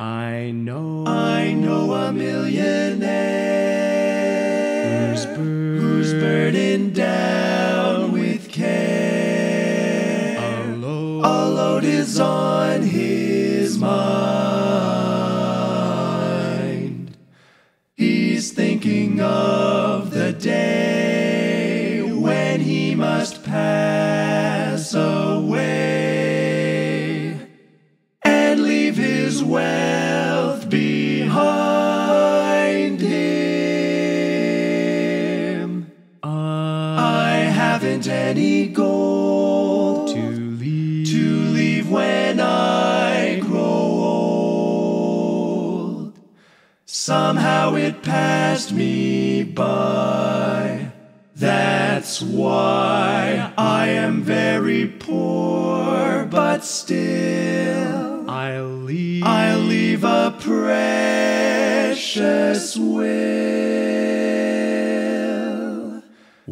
I know. I know a millionaire Who's bur- who's burdened down with care. A load A load is on his mind. He's thinking of the day when he must pass away and leave his wealth haven't any gold to leave. to leave when I grow old. Somehow it passed me by. That's why I am very poor, but still I'll leave. I'll leave a precious will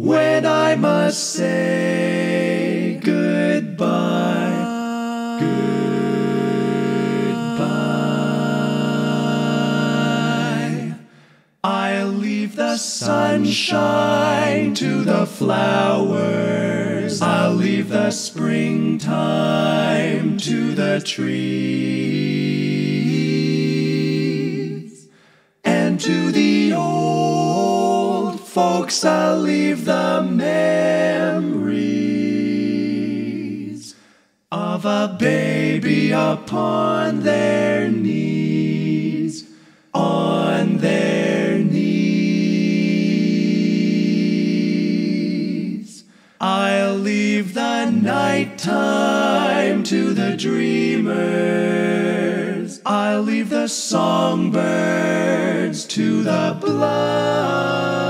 when I must say goodbye. Goodbye. I'll leave the sunshine to the flowers. I'll leave the springtime to the trees. Folks, I'll leave the memories of a baby upon their knees, on their knees. I'll leave the nighttime to the dreamers. I'll leave the songbirds to the blind.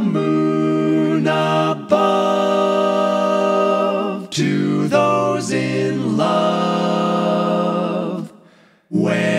Moon above to those in love. When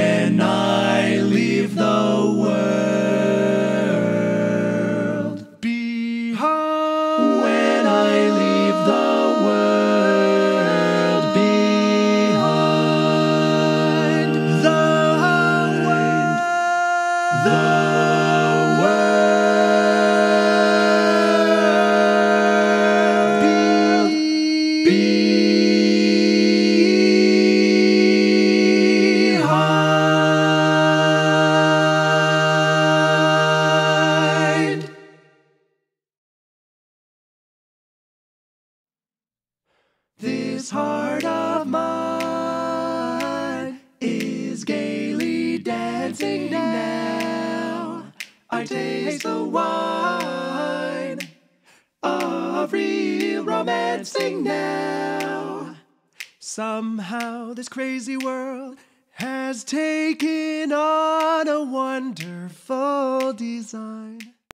This heart of mine is gaily dancing now. I taste the wine of real romancing now. Somehow this crazy world has taken on a wonderful design.